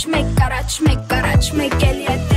առաջ մեկ, առաջ մեկ, առաջ մեկ, էլի այդ